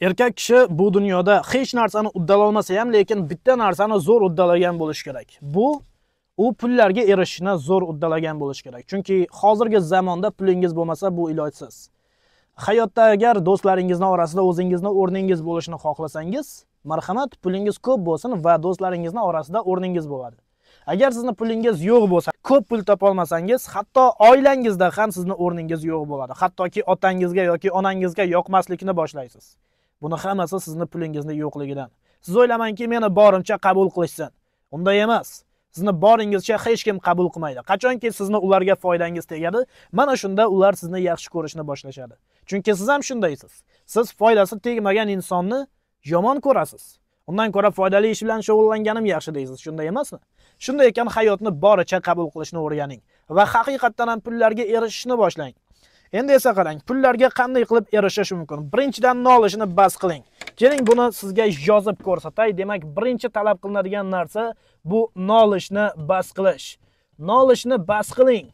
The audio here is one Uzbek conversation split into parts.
erkak kishi bu dunyoda hech narsani uddalolmasa ham lekin bitta narsani zo'r uddalagan bo'lishi kerak. Bu u pullarga erishishni zo'r uddalagan bo'lishi kerak. Chunki hozirgi zamonda pulingiz bo'lmasa bu ilojsiz hayotda agar do'stlaringizni orasida o'zingizni o'rningiz bo'lishini xohlasangiz marhamat pulingiz ko'p bo'lsin va do'stlaringizni orasida o'rningiz bo'ladi. Agar sizni pulingiz yo'q bo'lsa ko'p pul topolmasangiz hatto oilangizda ham sizni o'rningiz yo'q bo'ladi. Hattoki otangizga yoki onangizga yoqmaslikni boshlaysiz. Buni hammasi sizni pulingizni yo'qligidan. Siz o'ylamangki meni borimcha qabul qilishsin. Unday emas. Sizni boringizcha hech kim qabul qilmaydi. Qachonki sizni ularga foydangiz tegadi mana shunda ular sizni yaxshi ko'rishni boshlashadi. Chunki siz ham shundaysiz. Siz foydasi tegmagan insonni yomon ko'rasiz. Undan ko'ra foydali ish bilan shug'ullanganim yaxshi deysiz. Shunday emasmi? Shunday ekan hayotni boricha qabul qilishni o'rganing va haqiqatdan ham pullarga erishishni boshlang. Endi esa qarang pullarga qanday qilib erishish mumkin? Birinchidan nolishni bas qiling. Keling buni sizga yozib ko'rsatay. Demak birinchi talab qilinadigan narsa bu nolishni bas qilish. Nolishni bas qiling.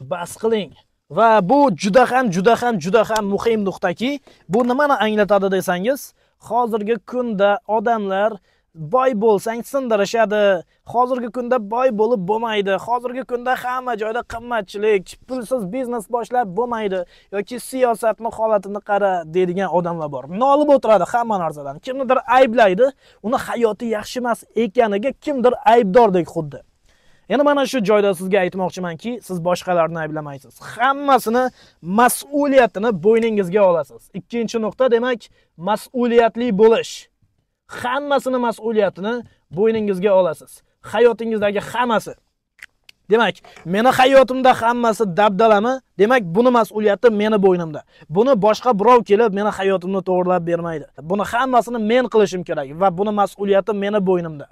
Bas qiling. Va bu juda ham juda ham juda ham muhim nuqtaki bu nimani anglatadi desangiz hozirgi kunda odamlar boy bo'lsang sindirishadi. Hozirgi kunda boy bo'lib bo'lmaydi. Hozirgi kunda hamma joyda qimmatchilik pulsiz biznes boshlab bo'lmaydi yoki siyosatni holatini qara deydigan odamlar bor. Nolib o'tiradi hamma narsadan. Kimnidir ayblaydi uni hayoti yaxshi emas ekaniga kimdir aybdordek xuddi. Yana mana shu joyda sizga aytmoqchimanki siz boshqalarni ayblamaysiz. Hammasini mas'uliyatini bo'yningizga olasiz. Ikkinchi nuqta demak mas'uliyatli bo'lish. Hammasini mas'uliyatini bo'yningizga olasiz. Hayotingizdagi hammasi. Demak meni hayotimda hammasi dabdalami? Demak buni mas'uliyati meni bo'ynimda. Buni boshqa birov kelib meni hayotimni to'g'irlab bermaydi. Buni hammasini men qilishim kerak va buni mas'uliyati meni bo'ynimda.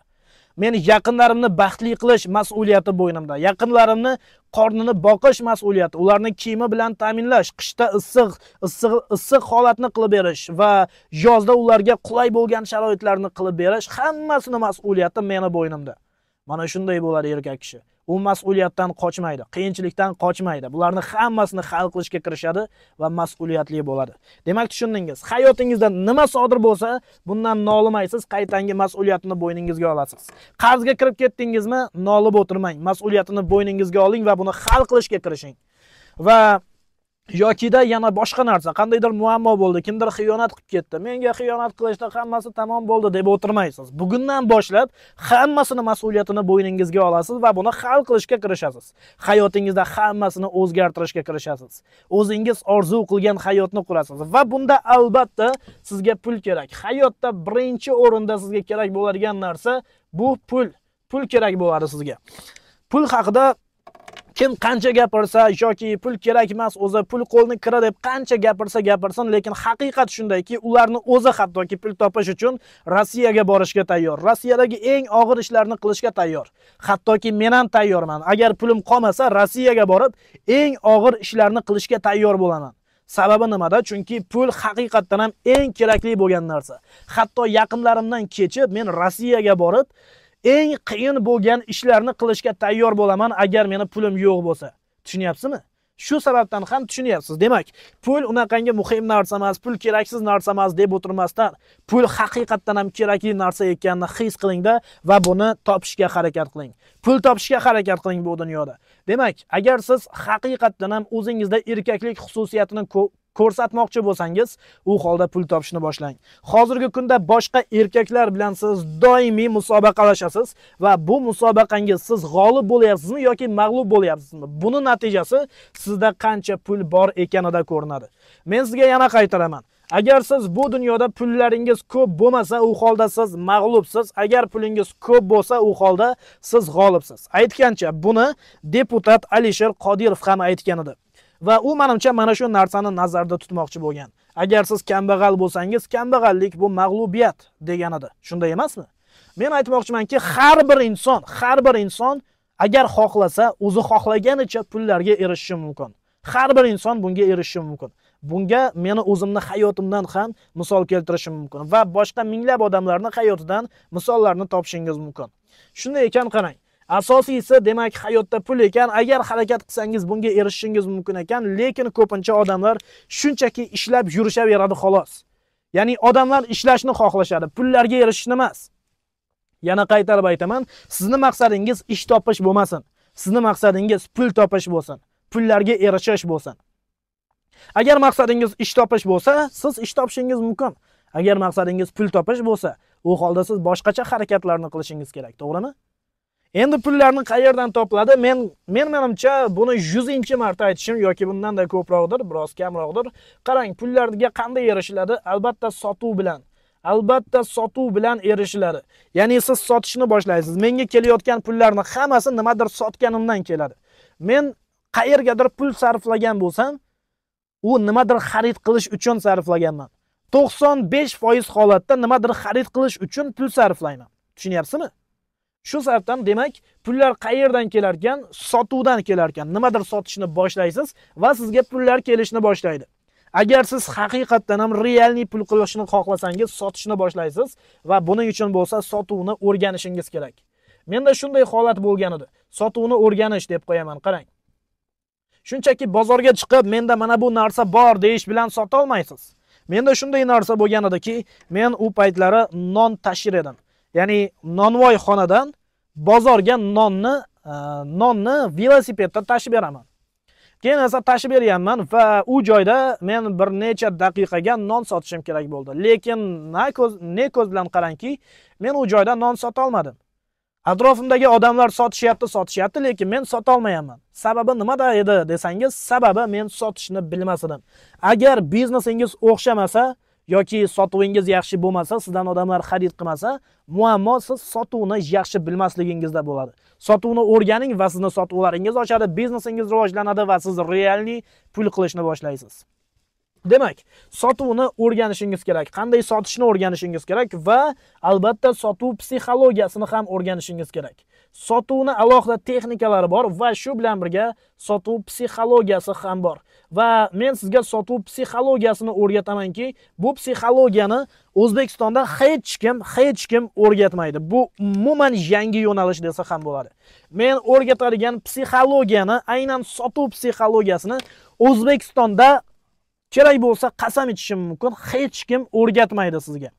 Men yaqinlarimni baxtli qilish mas'uliyati bo'ynimda. Yaqinlarimni qornini boqish mas'uliyati ularni kiyimi bilan ta'minlash qishda issiq issiq issiq holatni qilib berish va yozda ularga qulay bo'lgan sharoitlarni qilib berish hammasini mas'uliyati meni bo'ynimda. Mana shunday bo'ladi erkak kishi. U mas'uliyatdan qochmaydi qiyinchilikdan qochmaydi. Bularni hammasini hal qilishga kirishadi va mas'uliyatli bo'ladi. Demak tushundingiz hayotingizda nima sodir bo'lsa bundan nolimaysiz qaytangi mas'uliyatni bo'yningizga olasiz. Qarzga kirib ketdingizmi nolib o'tirmang. Mas'uliyatini bo'yningizga oling va buni hal qilishga kirishing. Va yokida yana boshqa narsa. Qandaydir muammo bo'ldi. Kimdir xiyonat qilib ketdi. Menga xiyonat qilishdi hammasi tamom bo'ldi deb o'tirmaysiz. Bugundan boshlab hammasini mas'uliyatini bo'yningizga olasiz va buni hal qilishga kirishasiz. Hayotingizda hammasini o'zgartirishga kirishasiz. O'zingiz orzu qilgan hayotni qurasiz va bunda albatta sizga pul kerak. Hayotda birinchi o'rinda sizga kerak bo'ladigan narsa bu pul. Pul kerak bo'ladi sizga. Pul haqida kim qancha gapirsa yoki pul kerak emas o'zi pul qo'lni kira deb qancha gapirsa gapirsin lekin haqiqat shundayki ularni o'zi hattoki pul topish uchun rossiyaga borishga tayyor. Rossiyadagi eng og'ir ishlarni qilishga tayyor. Hattoki men ham tayyorman. Agar pulim qolmasa rossiyaga borib eng og'ir ishlarni qilishga tayyor bo'laman. Sababi nimada? Chunki pul haqiqatdan ham eng kerakli bo'lgan narsa. Hatto yaqinlarimdan kechib men rossiyaga borib eng qiyin bo'lgan ishlarni qilishga tayyor bo'laman agar meni pulim yo'q bo'lsa. Tushunyapsizmi? Shu sababdan ham tushunyapsiz. Demak pul unaqangi muhim narsa emas pul keraksiz narsa emas deb o'tirmasdan pul haqiqatdan ham kerakli narsa ekanini his qilingda va buni topishga harakat qiling. Pul topishga harakat qiling bu dunyoda. Demak agar siz haqiqatdan ham o'zingizda erkaklik xususiyatini ko'rsatmoqchi bo'lsangiz u holda pul topishni boshlang. Hozirgi kunda boshqa erkaklar bilan siz doimiy musobaqalashasiz va bu musobaqangiz siz g'olib bo'lyapsizmi yoki mag'lub bo'lyapsizmi? Buni natijasi sizda qancha pul bor ekanida ko'rinadi. Men sizga yana qaytaraman. Agar siz bu dunyoda pullaringiz ko'p bo'lmasa u holda siz mag'lubsiz. Agar pulingiz ko'p bo'lsa u holda siz g'olibsiz. Aytgancha buni deputat alisher qodirov ham aytgan edi. Va u manimcha mana shu narsani nazarda tutmoqchi bo'lgan. Agar siz kambag'al bo'lsangiz kambag'allik bu mag'lubiyat degan edi shunday emasmi? Men aytmoqchimanki har bir inson har bir inson agar xohlasa o'zi xohlaganicha pullarga erishishi mumkin. Har bir inson bunga erishishi mumkin. Bunga meni o'zimni hayotimdan ham misol keltirishim mumkin va boshqa minglab odamlarni hayotidan misollarni topishingiz mumkin. Shunday ekan qarang asosiysi demak hayotda pul ekan. Agar harakat qilsangiz bunga erishishingiz mumkin ekan. Lekin ko'pincha odamlar shunchaki ishlab yurishaveradi xolos. Ya'ni odamlar ishlashni xohlashadi. Pullarga erishishni emas. Yana qaytarib aytaman. Sizni maqsadingiz ish topish bo'lmasin. Sizni maqsadingiz pul topish bo'lsin. Pullarga erishish bo'lsin. Agar maqsadingiz ish topish bo'lsa siz ish topishingiz mumkin. Agar maqsadingiz pul topish bo'lsa u holda siz boshqacha harakatlarni qilishingiz kerak to'g'rimi? Endi pullarni qayerdan topiladi men men menimcha buni yuzinchi marta aytishim yoki bundanda ko'proqdir biroz kamroqdir. Qarang pullarga qanday erishiladi? Albatta sotuv bilan. Albatta sotuv bilan erishiladi. Ya'ni siz sotishni boshlaysiz. Menga kelayotgan pullarni hammasi nimadir sotganimdan keladi. Men qayergadir pul sarflagan bo'lsam u nimadir xarid qilish uchun sarflaganman. 95% holatda nimadir xarid qilish uchun pul sarflayman. Tushunyapsizmi? Shu sababdan demak pullar qayerdan kelar ekan sotuvdan kelar ekan nimadir sotishni boshlaysiz va sizga pullar kelishni boshlaydi. Agar siz haqiqatdan ham realniy pul qilishni xohlasangiz sotishni boshlaysiz va buning uchun bo'lsa sotuvni o'rganishingiz kerak. Menda shunday holat bo'lgan edi. Sotuvni o'rganish deb qo'yaman qarang. Shunchaki bozorga chiqib menda mana bu narsa bor deyish bilan sota olmaysiz menda shunday narsa bo'lgan ediki men u paytlari non tashir edim. Ya'ni nonvoy xonadan bozorga nonni e, nonni velosipedda tashib beraman. Keyin esa tashib berganman va u joyda men bir necha daqiqaga non sotishim kerak bo'ldi. Lekin na ko'z ne ko'z bilan qarangki men u joyda non sota olmadim. Atrofimdagi odamlar sotishyapti sotishyapti lekin men sotolmayapman sababi nimada edi desangiz sababi men sotishni bilmas edim. Agar biznesingiz o'xshamasa yoki sotuvingiz yaxshi bo'lmasa sizdan odamlar xarid qilmasa muammo siz sotuvni yaxshi bilmasligingizda bo'ladi. Sotuvni o'rganing va sizni sotuvlaringiz oshadi biznesingiz rivojlanadi va siz realniy pul qilishni boshlaysiz. Demak sotuvni o'rganishingiz kerak qanday sotishni o'rganishingiz kerak va albatta sotuv psixologiyasini ham o'rganishingiz kerak. Sotuvni alohida texnikalari bor va shu bilan birga sotuv psixologiyasi ham bor. Va men sizga sotuv psixologiyasini o'rgatamanki bu psixologiyani o'zbekistonda hech kim hech kim o'rgatmaydi. Bu umuman yangi yo'nalish desa ham bo'ladi. Men o'rgatadigan psixologiyani aynan sotuv psixologiyasini o'zbekistonda kerak bo'lsa qasam ichishim mumkin hech kim o'rgatmaydi sizga.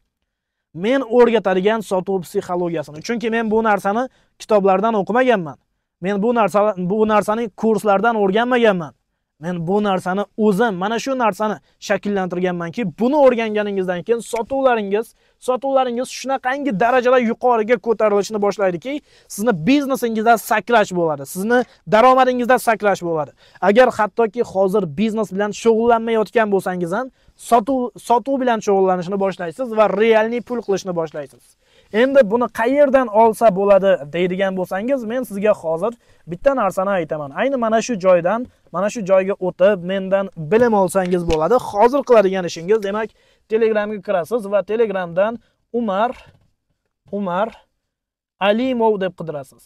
Men o'rgatadigan sotuv psixologiyasini. Chunki men bu narsani kitoblardan o'qimaganman. Men bu narsa bu narsani kurslardan o'rganmaganman. Men bu narsani o'zim mana shu narsani shakllantirganmanki buni o'rganganingizdan keyin sotuvlaringiz sotuvlaringiz shunaqangi darajada yuqoriga ko'tarilishni boshlaydiki sizni biznesingizda sakrash bo'ladi sizni daromadingizda sakrash bo'ladi. Agar hattoki hozir biznes bilan shug'ullanmayotgan bo'lsangiz ham sotuv sotuv bilan shug'ullanishni boshlaysiz va realniy pul qilishni boshlaysiz. Endi buni qayerdan olsa bo'ladi deydigan bo'lsangiz men sizga hozir bitta narsani aytaman. Ayni mana shu joydan mana shu joyga o'tib mendan bilim olsangiz bo'ladi. Hozir qiladigan ishingiz demak telegramga kirasiz va telegramdan umar umar alimov deb qidirasiz.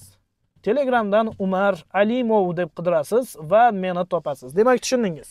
Telegramdan umar alimov deb qidirasiz va meni topasiz. Demak tushundingiz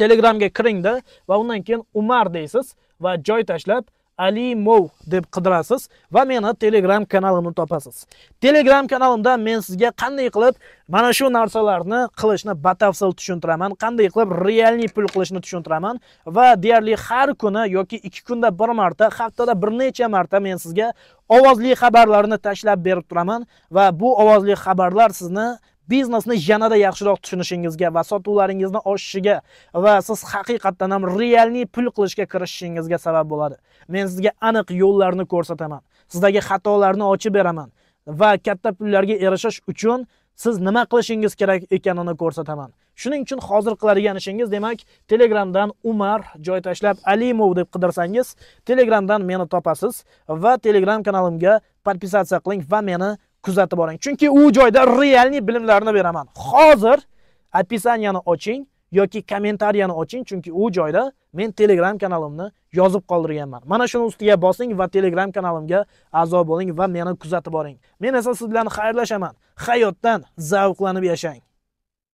telegramga kiringda va undan keyin umar deysiz va joy tashlab alimov deb qidirasiz va meni telegram kanalimni topasiz. Telegram kanalimda men sizga qanday qilib mana shu narsalarni qilishni batafsil tushuntiraman qanday qilib realniy pul qilishni tushuntiraman va deyarli har kuni yoki ikki kunda bir marta haftada bir necha marta men sizga ovozli xabarlarni tashlab berib turaman va bu ovozli xabarlar sizni biznesni yanada yaxshiroq tushunishingizga va sotuvlaringizni oshishiga va siz haqiqatdan ham realniy pul qilishga kirishishingizga sabab bo'ladi. Men sizga aniq yo'llarni ko'rsataman. Sizdagi xatolarni ochib beraman va katta pullarga erishish uchun siz nima qilishingiz kerak ekanini ko'rsataman. Shuning uchun hozir qiladigan ishingiz demak telegramdan umar joy tashlab alimov deb qidirsangiz telegramdan meni topasiz va telegram kanalimga podpisatsiya qiling va meni kuzatib boring. Chunki u joyda realniy bilimlarni beraman. Hozir описаниyani oching yoki kommentariyani oching chunki u joyda men telegram kanalimni yozib qoldirganman. Mana shuni ustiga bosing va telegram kanalimga a'zo bo'ling va meni kuzatib boring. Men esa siz bilan xayrlashaman. Hayotdan zavqlanib yashang.